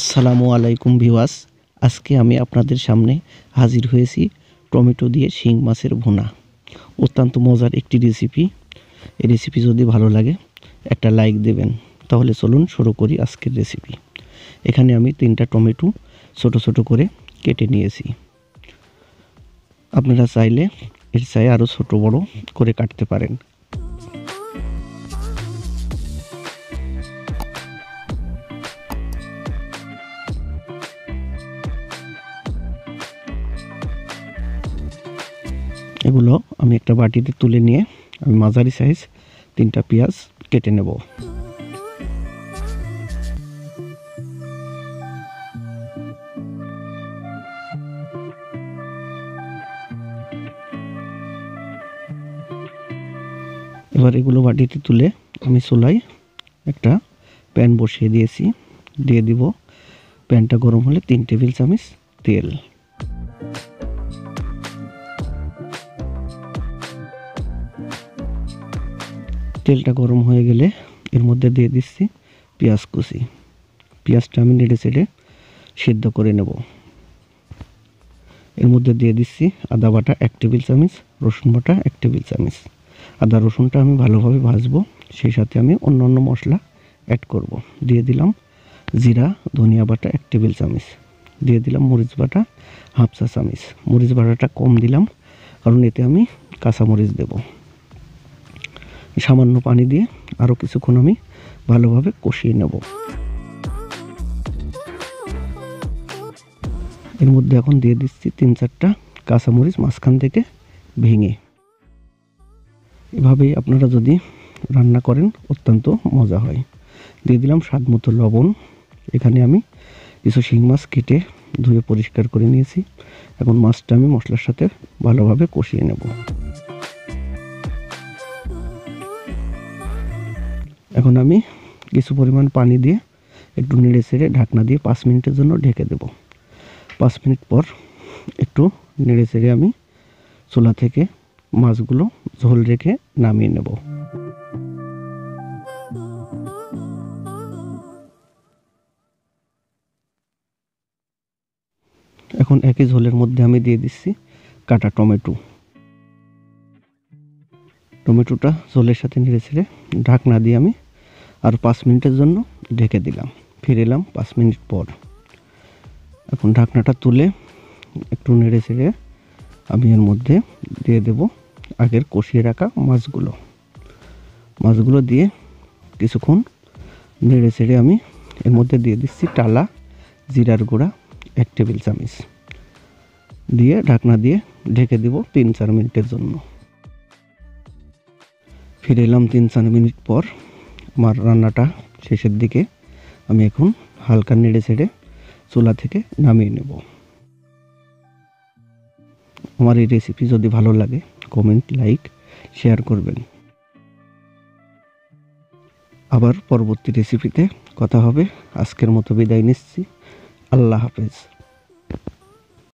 আসসালামু আলাইকুম ভিওয়াস আজকে আমি আপনাদের সামনে হাজির হয়েছি টমেটো দিয়ে শিং মাছের ভুনা। অত্যন্ত মজার একটি রেসিপি এই রেসিপি যদি ভালো লাগে, একটা লাইক দেবেন। তাহলে চলুন শুরু করি আজকের রেসিপি এখানে আমি তিনটা টমেটো ছোট ছোট করে কেটে নিয়েছি। আপনারা চাইলে এর চাই আরও ছোট বড় করে কাটতে পারেন। এগুলো আমি একটা বাটিতে তুলে নিয়ে আমি মাঝারি সাইজ তিনটা পেঁয়াজ কেটে নেব। এবার এগুলো বাটিতে তুলে আমি চুলায় একটা প্যান বসিয়ে দিয়েছি। দিয়ে দিব প্যানটা গরম হলে তিন টেবিল চামচ তেল। তেলটা গরম হয়ে গেলে এর মধ্যে দিয়ে দিচ্ছি পেঁয়াজ কুচি। পেঁয়াজটা আমি নেড়ে চেড়ে সিদ্ধ করে নেব। এর মধ্যে দিয়ে দিচ্ছি আদা বাটা এক টেবিল চামচ, রসুন বাটা এক টেবিল চামচ। আদা রসুনটা আমি ভালোভাবে ভাজবো, সেই সাথে আমি অন্য অন্য মশলা অ্যাড করব। দিয়ে দিলাম জিরা, ধনিয়া বাটা এক টেবিল চামচ। দিয়ে দিলাম মরিচ বাটা হাফ চা চামচ। মরিচ বাটাটা কম দিলাম, কারণ এতে আমি কাঁচামরিচ দেবো। সামান্য পানি দিয়ে আরও কিছুক্ষণ আমি ভালোভাবে কষিয়ে নেব। এর মধ্যে এখন দিয়ে দিচ্ছি তিন চারটা কাঁচামরিচ মাঝখান থেকে ভেঙে। এভাবেই আপনারা যদি রান্না করেন, অত্যন্ত মজা হয়। দিয়ে দিলাম স্বাদ মতো লবণ। এখানে আমি কিছু শিং মাছ কেটে ধুয়ে পরিষ্কার করে নিয়েছি। এখন মাছটা আমি মশলার সাথে ভালোভাবে কষিয়ে নেব। এখন আমি কিছু পরিমাণ পানি দিয়ে একটু নেড়ে ছেড়ে ঢাকনা দিয়ে পাঁচ মিনিটের জন্য ঢেকে দেব। পাঁচ মিনিট পর একটু নেড়ে ছেড়ে আমি চুলা থেকে মাছগুলো ঝোল রেখে নামিয়ে নেব। এখন একই ঝোলের মধ্যে আমি দিয়ে দিচ্ছি কাটা টমেটো। টমেটোটা ঝোলের সাথে নেড়ে ছেড়ে ঢাকনা দিয়ে আমি আর পাঁচ মিনিটের জন্য ঢেকে দিলাম। ফিরে এলাম পাঁচ মিনিট পর। এখন ঢাকনাটা তুলে একটু নেড়ে ছেড়ে আমি এর মধ্যে দিয়ে দেব আগের কষিয়ে রাখা মাছগুলো। মাছগুলো দিয়ে কিছুক্ষণ নেড়ে ছেড়ে আমি এর মধ্যে দিয়ে দিচ্ছি টালা, জিরার গুঁড়া, এক টেবিল চামচ। দিয়ে ঢাকনা দিয়ে ঢেকে দিব তিন চার মিনিটের জন্য। ফিরে এলাম তিন চার মিনিট পর। আমার রান্নাটা শেষের দিকে আমি এখন হালকা নেড়ে ছেড়ে চুলা থেকে নামিয়ে নেব। আমার এই রেসিপি যদি ভালো লাগে কমেন্ট লাইক শেয়ার করবেন। আবার পরবর্তী রেসিপিতে কথা হবে। আজকের মতো বিদায় নিচ্ছি। আল্লাহ হাফেজ।